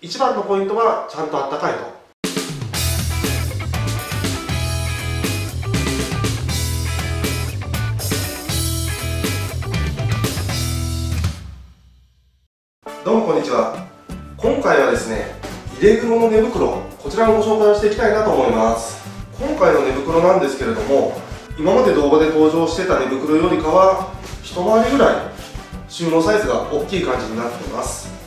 一番のポイントはちゃんとあったかいと。どうもこんにちは。今回はですね入れ黒の寝袋こちらをご紹介していきたいなと思います。今回の寝袋なんですけれども今まで動画で登場してた寝袋よりかは一回りぐらい収納サイズが大きい感じになっています。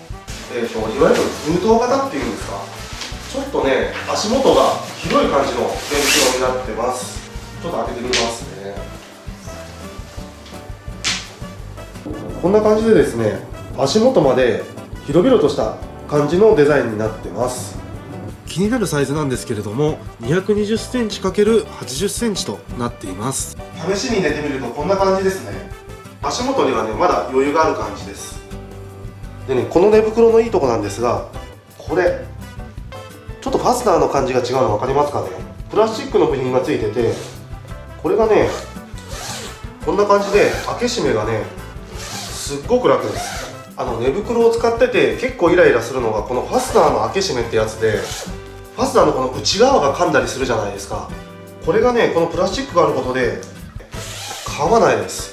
えーと、いわゆる封筒型っていうんですか？ちょっとね足元が広い感じの寝袋になってます。ちょっと開けてみますね。こんな感じでですね足元まで広々とした感じのデザインになってます。気になるサイズなんですけれども 220cm×80cm となっています。試しに寝てみるとこんな感じですね。足元にはねまだ余裕がある感じです。でねこの寝袋のいいとこなんですがこれちょっとファスナーの感じが違うの分かりますかね？プラスチックの部品がついててこれがねこんな感じで開け閉めがねすっごく楽です。あの寝袋を使ってて結構イライラするのがこのファスナーの開け閉めってやつでファスナーのこの内側が噛んだりするじゃないですか。これがねこのプラスチックがあることで噛まないです。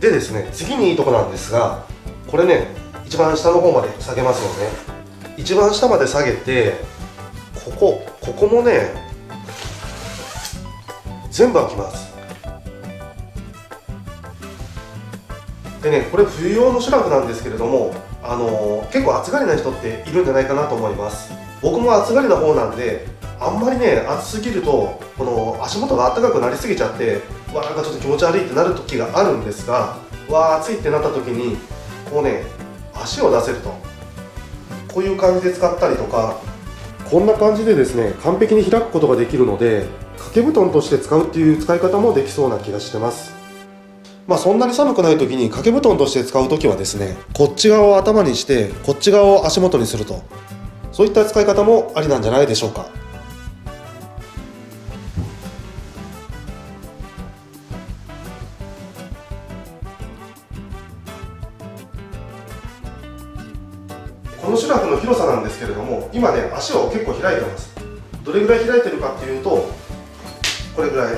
でですね次にいいとこなんですがこれね一番下の方まで下げますよね。一番下まで下げてここここもね全部開きます。でねこれ冬用のシュラフなんですけれどもあのー、結構暑がりな人っているんじゃないかなと思います。僕も暑がりな方なんであんまりね暑すぎるとこの足元が暖かくなりすぎちゃってわなんかちょっと気持ち悪いってなる時があるんですがわあ暑いってなった時にこうね足を出せると。こういう感じで使ったりとかこんな感じでですね完璧に開くことができるので掛け布団として使うっていう使い方もできそうな気がしてます。まあそんなに寒くない時に掛け布団として使う時はですねこっち側を頭にしてこっち側を足元にすると。そういった使い方もありなんじゃないでしょうか。シュラフの広さなんですけれども今ね足を結構開いてます。どれぐらい開いてるかっていうとこれぐらい。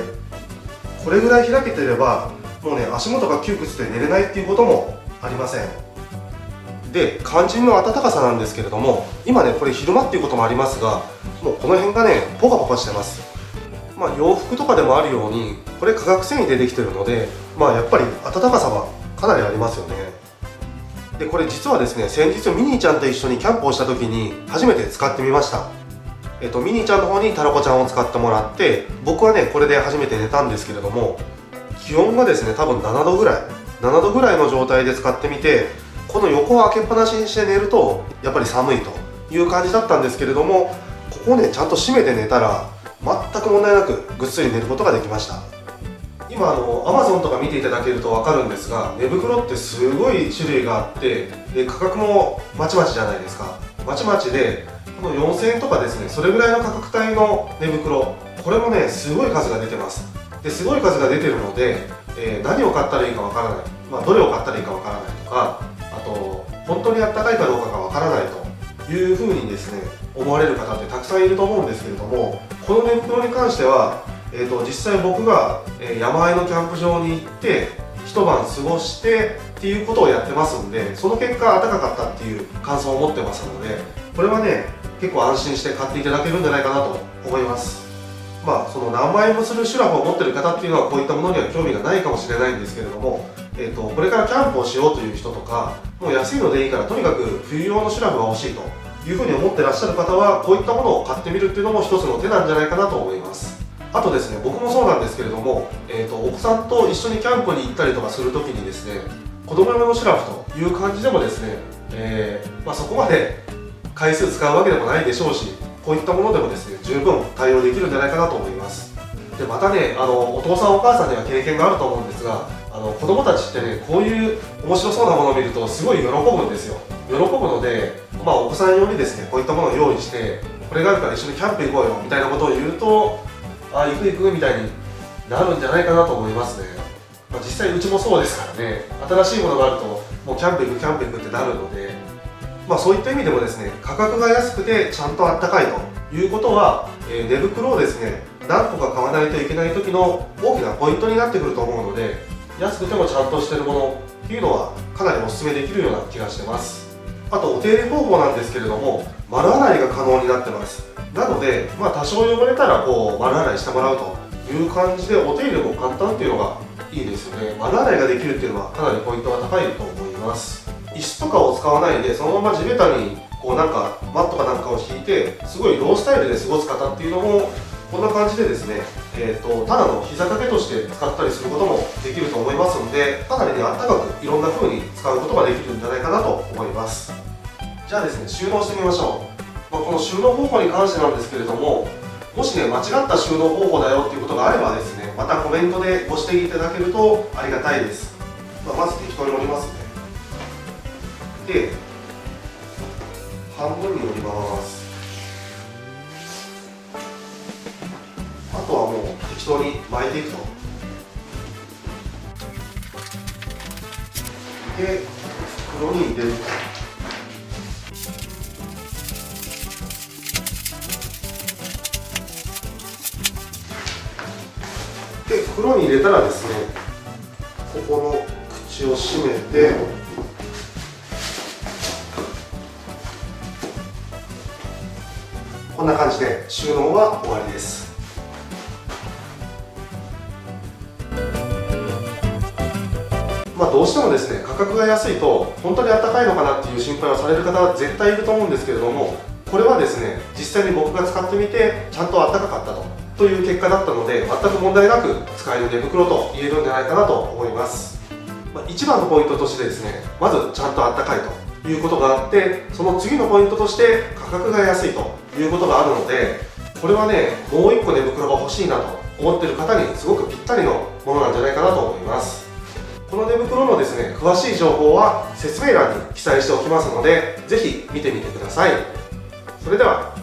これぐらい開けてればもうね足元が窮屈で寝れないっていうこともありません。で肝心の暖かさなんですけれども今ねこれ昼間っていうこともありますがもうこの辺がねポカポカしてます。まあ洋服とかでもあるようにこれ化学繊維でできてるのでまあやっぱり暖かさはかなりありますよね。でこれ実はですね先日ミニーちゃんと一緒にキャンプをした時に初めて使ってみました。えっとミニーちゃんの方にタラコちゃんを使ってもらって僕はねこれで初めて寝たんですけれども気温がですね多分7度ぐらい7度ぐらいの状態で使ってみてこの横を開けっぱなしにして寝るとやっぱり寒いという感じだったんですけれどもここをねちゃんと閉めて寝たら全く問題なくぐっすり寝ることができました。今あの Amazon とか見ていただけると分かるんですが寝袋ってすごい種類があってで価格もまちまちじゃないですか。まちまちでこの4000円とかですねそれぐらいの価格帯の寝袋。これもねすごい数が出てます。ですごい数が出てるので、えー、何を買ったらいいかわからない、まあ、どれを買ったらいいかわからないとかあと本当にあったかいかどうかがわからないというふうにですね思われる方ってたくさんいると思うんですけれどもこの寝袋に関しては、えーと、実際僕が、え、山あいのキャンプ場に行って一晩過ごしてっていうことをやってますんでその結果暖かかったっていう感想を持ってますのでこれはね結構安心して買っていただけるんじゃないかなと思います。まあ、その何万円もするシュラフを持ってる方っていうのはこういったものには興味がないかもしれないんですけれども、えーと、これからキャンプをしようという人とかもう安いのでいいからとにかく冬用のシュラフが欲しいというふうに思ってらっしゃる方はこういったものを買ってみるっていうのも一つの手なんじゃないかなと思います。あとですね僕もそうなんですけれども、えーと、お子さんと一緒にキャンプに行ったりとかするときにですね子供用のシュラフという感じでもですね、えー、まあ、そこまで回数使うわけでもないでしょうしこういったものでもですね十分対応できるんじゃないかなと思います。でまたねあのお父さんお母さんには経験があると思うんですがあの子供たちってねこういう面白そうなものを見るとすごい喜ぶんですよ。喜ぶので、まあ、お子さん用にですねこういったものを用意してこれがあるから一緒にキャンプ行こうよみたいなことを言うとあ行く行くみたいになるんじゃないかなと思いますね、まあ、実際うちもそうですからね。新しいものがあるともうキャンプ行くキャンプ行くってなるので。まあ、そういった意味でもですね価格が安くてちゃんとあったかいということは、えー、寝袋をですね何個か買わないといけない時の大きなポイントになってくると思うので安くてもちゃんとしてるものっていうのはかなりお勧めできるような気がしてます。あとお手入れ方法なんですけれども丸洗いが可能になってます。なので、まあ、多少汚れたらこう丸洗いしてもらうという感じでお手入れも簡単っていうのがいいですよね。丸洗いができるっていうのはかなりポイントが高いと思います。椅子とかを使わないでそのまま地べたにこうなんかマットかなんかを引いてすごいロースタイルで過ごす方っていうのもこんな感じでですね、えーと、ただの膝掛けとして使ったりすることもできると思いますのでかなりねあったかくいろんな風に使うことができるんじゃないかなと思います。じゃあですね収納してみましょう、まあ、この収納方法に関してなんですけれどももしね間違った収納方法だよっていうことがあればですねまたコメントでご指摘いただけるとありがたいです、まあ、まず適当に折りますね。で半分に折ります。う適当に巻いていくと。で袋に入れると。で袋に入れたらですねここの口を閉めてこんな感じで収納は終わりです。どうしてもですね価格が安いと本当にあったかいのかなっていう心配をされる方は絶対いると思うんですけれどもこれはですね実際に僕が使ってみてちゃんとあったかかったとという結果だったので全く問題なく使える寝袋と言えるんじゃないかなと思います、まあ、一番のポイントとしてですねまずちゃんとあったかいということがあってその次のポイントとして価格が安いということがあるのでこれはねもう1個寝袋が欲しいなと思ってる方にすごくぴったりのものなんじゃないかなと思います。この寝袋のですね詳しい情報は説明欄に記載しておきますので是非見てみてください。それでは。